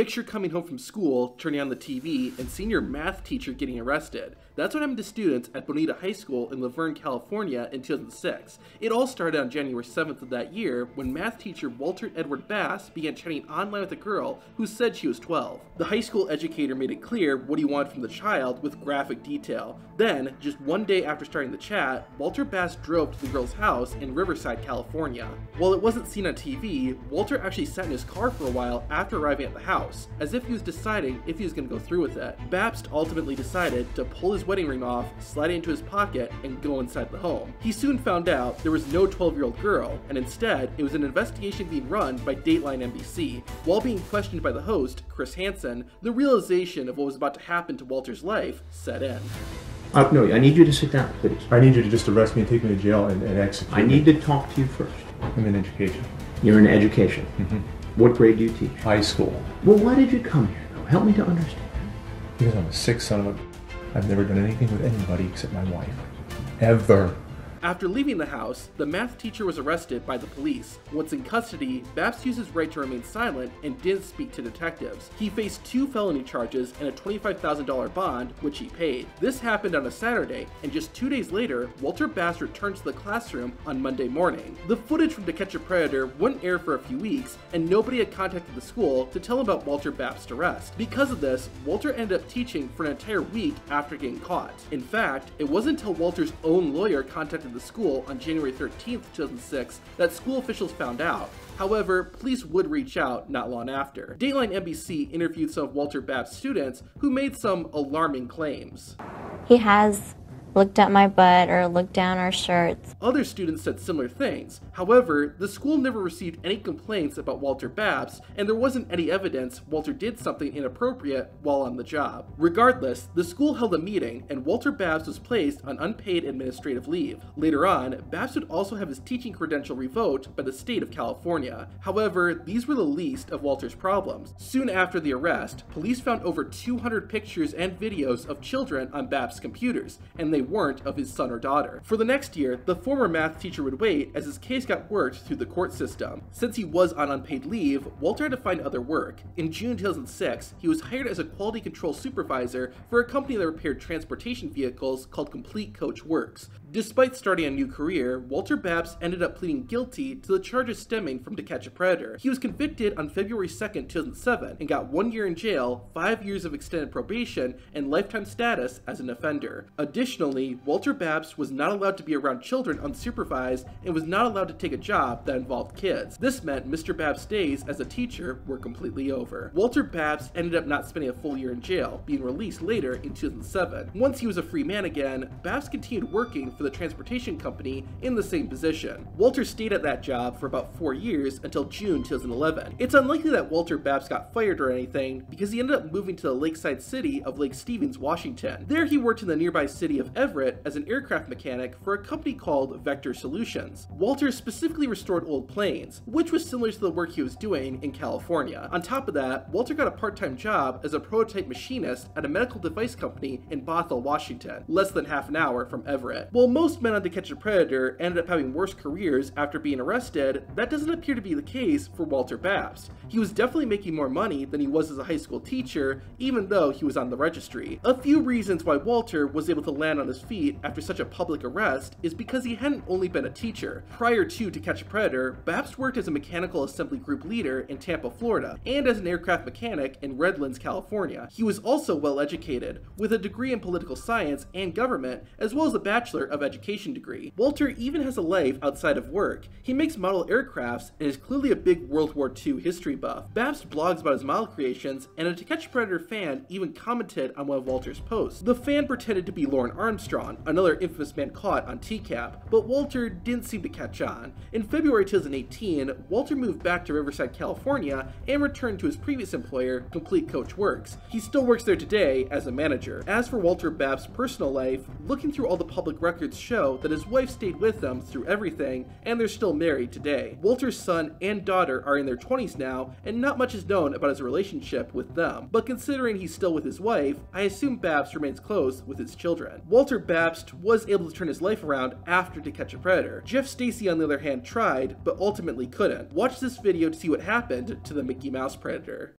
Picture coming home from school, turning on the TV, and seeing your math teacher getting arrested. That's what happened to students at Bonita High School in La Verne, California in 2006. It all started on January 7th of that year when math teacher Walter Edward Babst began chatting online with a girl who said she was 12. The high school educator made it clear what he wanted from the child with graphic detail. Then, just one day after starting the chat, Walter Babst drove to the girl's house in Riverside, California. While it wasn't seen on TV, Walter actually sat in his car for a while after arriving at the house, as if he was deciding if he was going to go through with it. Babst ultimately decided to pull his wedding ring off, slide it into his pocket, and go inside the home. He soon found out there was no 12 year old girl, and instead, it was an investigation being run by Dateline NBC. While being questioned by the host, Chris Hansen, the realization of what was about to happen to Walter's life set in. Uh, no, I need you to sit down, please. I need you to just arrest me and take me to jail and, and execute I me. need to talk to you first. I'm in education. You're in education. What grade do you teach? High school. Well, why did you come here, though? Help me to understand. Because I'm a sick son of a... I've never done anything with anybody except my wife. Ever. After leaving the house, the math teacher was arrested by the police. Once in custody, Babst used his right to remain silent and didn't speak to detectives. He faced two felony charges and a $25,000 bond, which he paid. This happened on a Saturday, and just two days later, Walter Babst returned to the classroom on Monday morning. The footage from To Catch a Predator wouldn't air for a few weeks, and nobody had contacted the school to tell about Walter Babst's arrest. Because of this, Walter ended up teaching for an entire week after getting caught. In fact, it wasn't until Walter's own lawyer contacted the school on January 13th, 2006, that school officials found out. However, police would reach out not long after. Dateline NBC interviewed some of Walter Babst's students who made some alarming claims. He has looked at my butt or looked down our shirts. Other students said similar things. However, the school never received any complaints about Walter Babst, and there wasn't any evidence Walter did something inappropriate while on the job. Regardless, the school held a meeting, and Walter Babst was placed on unpaid administrative leave. Later on, Babst would also have his teaching credential revoked by the state of California. However, these were the least of Walter's problems. Soon after the arrest, police found over 200 pictures and videos of children on Babst's computers, and they weren't of his son or daughter. For the next year, the former math teacher would wait as his case got worked through the court system. Since he was on unpaid leave, Walter had to find other work. In June 2006, he was hired as a quality control supervisor for a company that repaired transportation vehicles called Complete Coach Works. Despite starting a new career, Walter Babst ended up pleading guilty to the charges stemming from To Catch a Predator. He was convicted on February 2nd, 2007, and got one year in jail, five years of extended probation, and lifetime status as an offender. Additionally, Walter Babst was not allowed to be around children unsupervised and was not allowed to take a job that involved kids. This meant Mr. Babst's days as a teacher were completely over. Walter Babst ended up not spending a full year in jail, being released later in 2007. Once he was a free man again, Babst continued working for the transportation company in the same position. Walter stayed at that job for about four years until June 2011. It's unlikely that Walter Babst got fired or anything because he ended up moving to the lakeside city of Lake Stevens, Washington. There he worked in the nearby city of Everett as an aircraft mechanic for a company called Vector Solutions. Walter specifically restored old planes, which was similar to the work he was doing in California. On top of that, Walter got a part-time job as a prototype machinist at a medical device company in Bothell, Washington, less than half an hour from Everett. While most men on To Catch a Predator ended up having worse careers after being arrested, that doesn't appear to be the case for Walter Babst. He was definitely making more money than he was as a high school teacher, even though he was on the registry. A few reasons why Walter was able to land on his feet after such a public arrest is because he hadn't only been a teacher. Prior to To Catch a Predator, Babst worked as a mechanical assembly group leader in Tampa, Florida, and as an aircraft mechanic in Redlands, California. He was also well educated, with a degree in political science and government, as well as a Bachelor of Education degree. Walter even has a life outside of work. He makes model aircrafts and is clearly a big World War II history buff. Babst blogs about his model creations, and a To Catch a Predator fan even commented on one of Walter's posts. The fan pretended to be Lorne Armstrong, another infamous man caught on TCAP, but Walter didn't seem to catch on. In February 2018, Walter moved back to Riverside, California, and returned to his previous employer, Complete Coach Works. He still works there today as a manager. As for Walter Babst's personal life, looking through all the public records show that his wife stayed with them through everything, and they're still married today. Walter's son and daughter are in their 20s now, and not much is known about his relationship with them. But considering he's still with his wife, I assume Babst remains close with his children. Walter Babst was able to turn his life around after To Catch a Predator. Jeff Stacy, on the other hand, tried, but ultimately couldn't. Watch this video to see what happened to the Mickey Mouse Predator.